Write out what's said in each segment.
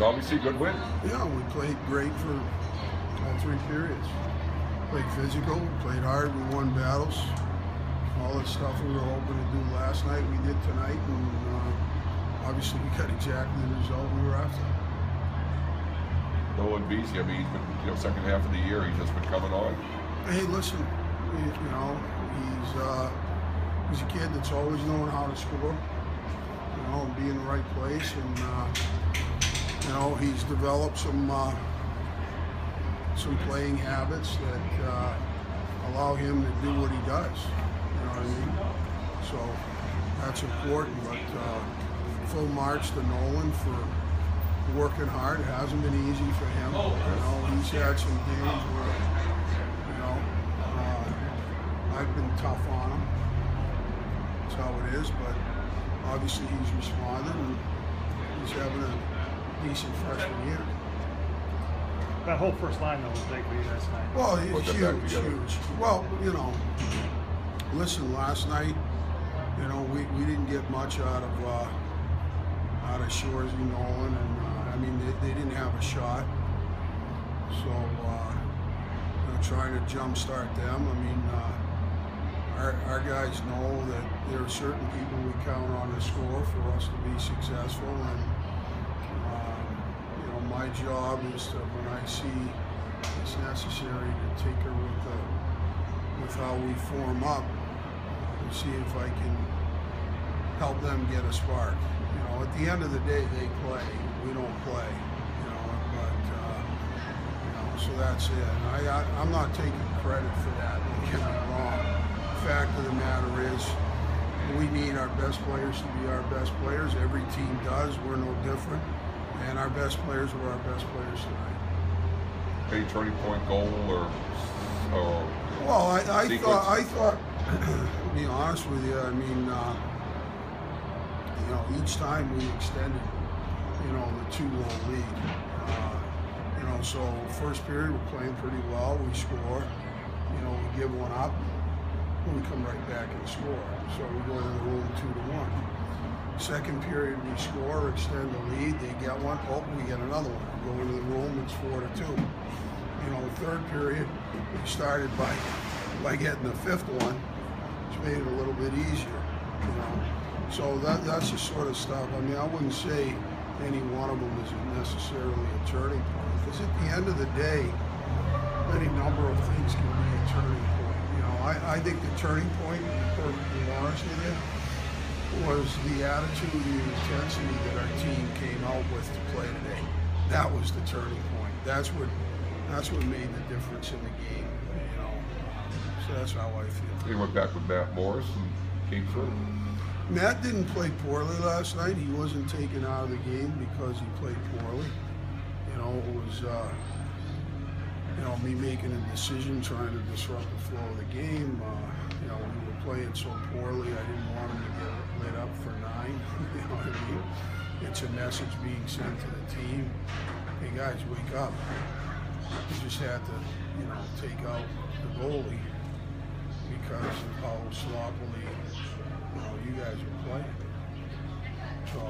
obviously a good win. Yeah, we played great for all three periods. Played physical, played hard, we won battles. All the stuff we were hoping to do last night, we did tonight, and uh, obviously we got exactly the result we were after. Nolan Vesey, I mean, he's been, you know, second half of the year, he's just been coming on. Hey, listen, you, you know, he's uh, he's a kid that's always known how to score, you know, and be in the right place, and uh, you know, he's developed some uh, some playing habits that uh, allow him to do what he does. You know what I mean? So that's important. But uh, full marks to Nolan for working hard. It hasn't been easy for him. You know, he's had some days where, you know, uh, I've been tough on him. That's how it is. But obviously he's responded and he's having a decent freshman year. That whole first line though was big for you guys tonight. Well, Put it's them back huge, together. huge. Well, you know, listen, last night, you know, we, we didn't get much out of uh, out of Shorzy Nolan, and uh, I mean, they, they didn't have a shot. So, uh, you know, trying to jumpstart them. I mean, uh, our, our guys know that there are certain people we count on to score for us to be successful, and you know, my job is to when I see it's necessary to take her with the, with how we form up and see if I can help them get a spark. You know, at the end of the day, they play. We don't play. You know, but uh, you know, so that's it. And I, I I'm not taking credit for that. Don't get me wrong. Fact of the matter is, we need our best players to be our best players. Every team does. We're no different. And our best players were our best players tonight. Any turning point goal or, or Well, I, I thought, I thought, to be honest with you, I mean, uh, you know, each time we extended, you know, the two-goal lead. Uh, you know, so first period we're playing pretty well. We score. You know, we give one up, and we come right back and score. So we go into the room two to one. Second period we score, extend the lead. They get one. Oh, we get another one. We go into the room. It's four to two you know, third period, we started by by getting the fifth one, which made it a little bit easier, you know. So that that's the sort of stuff. I mean, I wouldn't say any one of them is necessarily a turning point, because at the end of the day, any number of things can be a turning point. You know, I, I think the turning point, to be perfectly honest with you, was the attitude and intensity that our team came out with to play today. That was the turning point. That's what that's what made the difference in the game. You know, so that's how I feel. he went back with Matt Morris and came through? Matt didn't play poorly last night. He wasn't taken out of the game because he played poorly. You know, it was uh, me making a decision, trying to disrupt the flow of the game. Uh, you know, we were playing so poorly. I didn't want him to get lit up for nine. you know what I mean? It's a message being sent to the team. Hey guys, wake up. You just had to, you know, take out the goalie because of how sloppily, you know, you guys were playing. So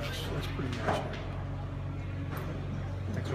that's that's pretty much it. Thanks.